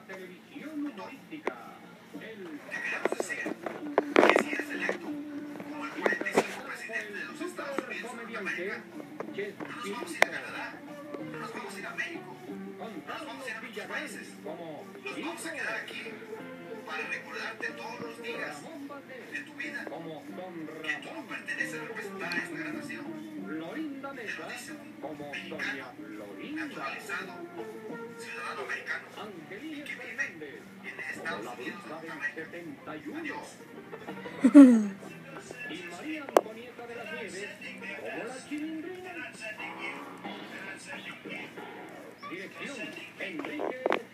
televisión humorística. El Te queremos decir que si eres electo como el 45 presidente de los Estados Unidos de Norteamérica, no nos vamos a ir a Canadá, no nos vamos a ir a México, nos vamos a ir a muchos países. Nos vamos a quedar aquí para recordarte todos los días de tu vida que tú no perteneces a representar a esta gran nación. Florinda Mesa, como Doña Florinda, Naturalizado, la bruja del Norteamérica. 71. Adiós. y María Antonieta de. Dirección Enrique